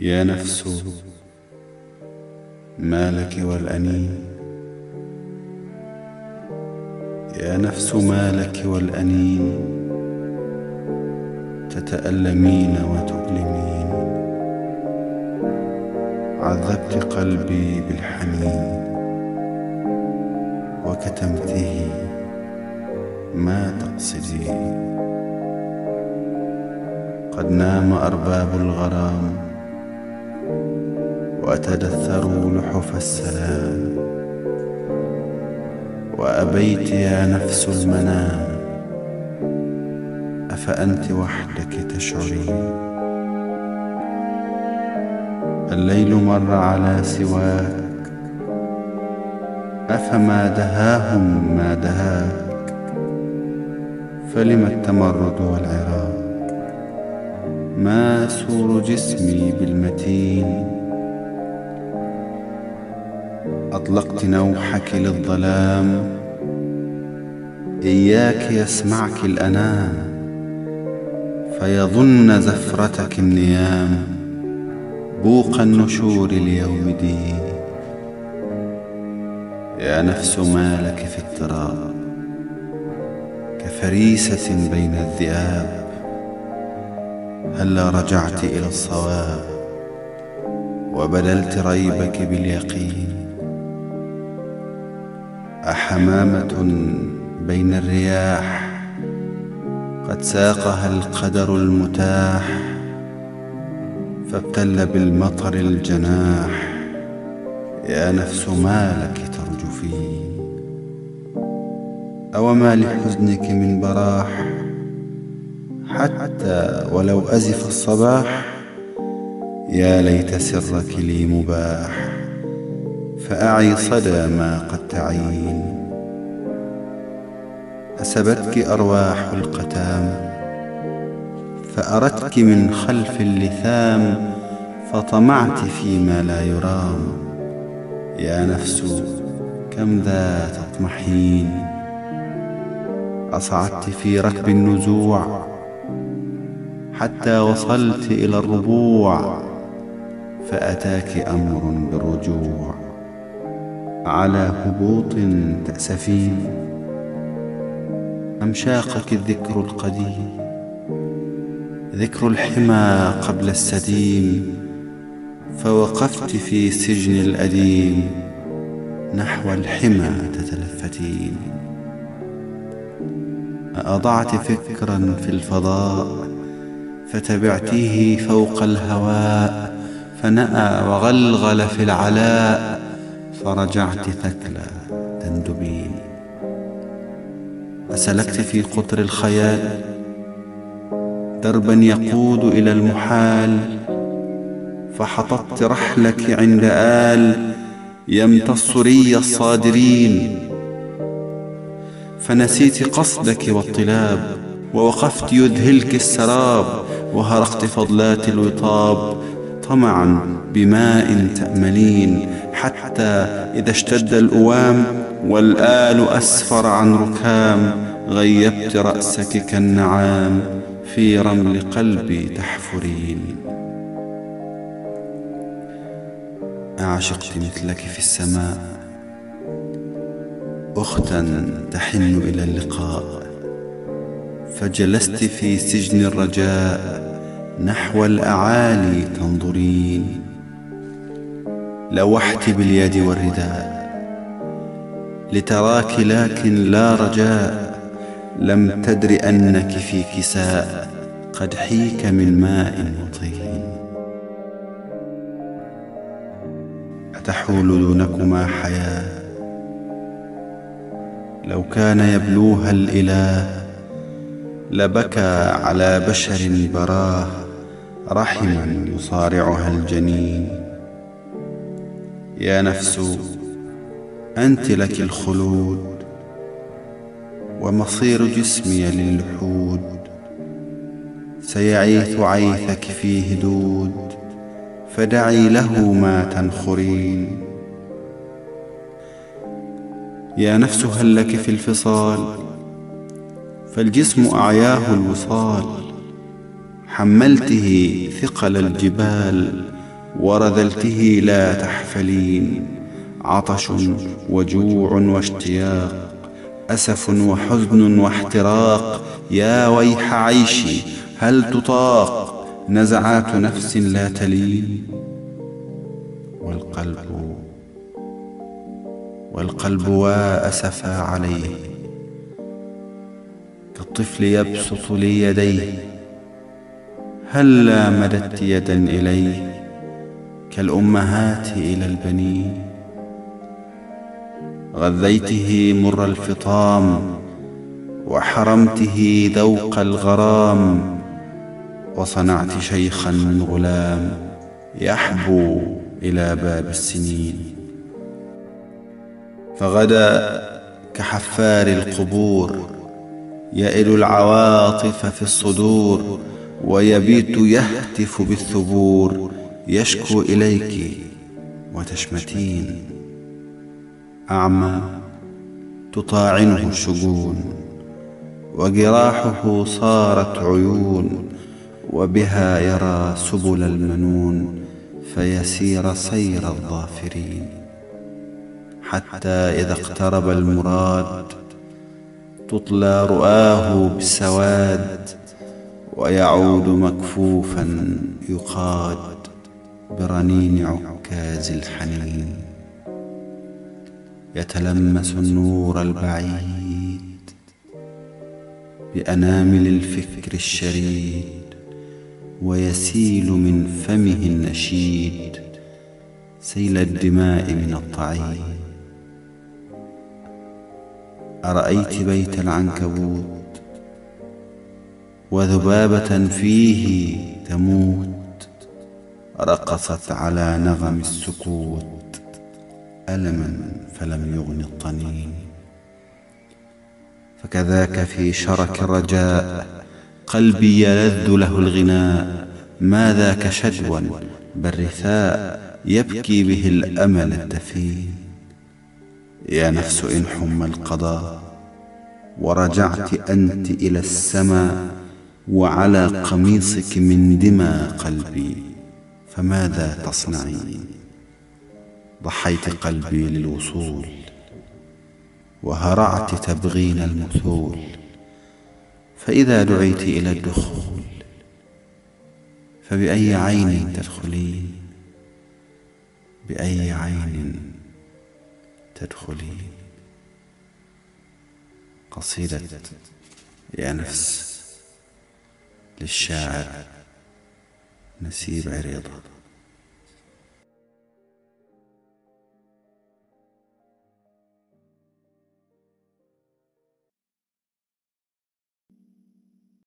يا نفس ما لك والأنين. يا نفس ما لك والأنين. تتألمين وتؤلمين. عذبت قلبي بالحنين. وكتمته ما تقصدين. قد نام أرباب الغرام. وتدثروا لحف السلام. وأبيت يا نفس المنام. أفأنت وحدك تشعرين؟ الليل مر على سواك. أفما دهاهم ما دهاك. فلم التمرد والعراق؟ ما سور جسمي بالمتين؟ أطلقت نوحك للظلام. إياك يسمعك الأنام فيظن زفرتك النيام. بوق النشور اليوم دين. يا نفس ما لك في اضطراب كفريسة بين الذئاب. هلا رجعت إلى الصواب وبدلت ريبك باليقين. أحمامة بين الرياح قد ساقها القدر المتاح فابتل بالمطر الجناح يا نفس ما لك ترجفين أوما لحزنك من براح حتى ولو أزف الصباح يا ليت سرك لي مباح فأعي صدى ما قد تعين. أسبتك أرواح القتام فأردتك من خلف اللثام فطمعت فيما لا يرام. يا نفس كم ذا تطمحين أصعدت في ركب النزوع حتى وصلت إلى الربوع فأتاك أمر بالرجوع على هبوط تأسفين أم شاقك الذكر القديم؟ ذكر الحمى قبل السديم فوقفت في سجن الأديم نحو الحمى تتلفتين. أضعت فكرا في الفضاء فتبعته فوق الهواء فنأى وغلغل في العلاء. فرجعت ثكلى تندبين أسلكت في قطر الخيال. دربا يقود إلى المحال. فحطت رحلك عند آل. يمتص ري الصادرين. فنسيت قصدك واطلاب ووقفت يذهلك السراب. وهرقت فضلات الوطاب. طمعا بماء تأملين حتى إذا اشتد الأوام والآل أسفر عن ركام غيبت رأسك كالنعام في رمل قلبي تحفرين. أعشقت مثلك في السماء. أختا تحن إلى اللقاء. فجلست في سجن الرجاء. نحو الأعالي تنظرين لوحت باليد والرداء لتراك لكن لا رجاء. لم تدر أنك في كساء قد حيك من ماء وطين. أتحول دونكما حياة لو كان يبلوها الإله لبكى على بشر براه رحما يصارعها الجنين. يا نفس أنت لك الخلود ومصير جسمي للحود. سيعيث عيثك في هدود فدعي له ما تنخرين. يا نفس هل لك في الفصال؟ فالجسم أعياه الوصال. حملته ثقل الجبال ورذلته لا تحفلين. عطش وجوع واشتياق أسف وحزن واحتراق. يا ويح عيشي هل تطاق؟ نزعات نفس لا تلين. والقلب والقلب واسفا عليه. كالطفل يبسط لي يديه هلا مددت يدا اليه كالأمهات إلى البنين؟ غذيته مر الفطام وحرمته ذوق الغرام وصنعت شيخا من غلام يحبو إلى باب السنين. فغدا كحفار القبور يئل العواطف في الصدور ويبيت يهتف بالثبور يشكو إليك وتشمتين. أعمى تطاعنه الشجون وجراحه صارت عيون وبها يرى سبل المنون فيسير سير الظافرين. حتى إذا اقترب المراد تطلى رؤاه بالسواد ويعود مكفوفا يقاد برنين عكاز الحنين. يتلمس النور البعيد بأنامل الفكر الشريد ويسيل من فمه النشيد سيل الدماء من الطعيد. أرأيت بيت العنكبوت؟ وذبابة فيه تموت. رقصت على نغم السكوت ألما فلم يغن الطنين. فكذاك في شرك الرجاء قلبي يلذ له الغناء. ما ذاك شدوا بل رثاء يبكي به الأمل الدفين. يا نفس إن حم القضاء ورجعت أنت إلى السماء. وعلى قميصك من دمى قلبي. فماذا تصنعين؟ ضحيت قلبي للوصول. وهرعت تبغين المثول. فإذا دعيت إلى الدخول فبأي عين تدخلين؟ بأي عين تدخلين؟ قصيدة يا نفس. للشاعر نسيب عريضة.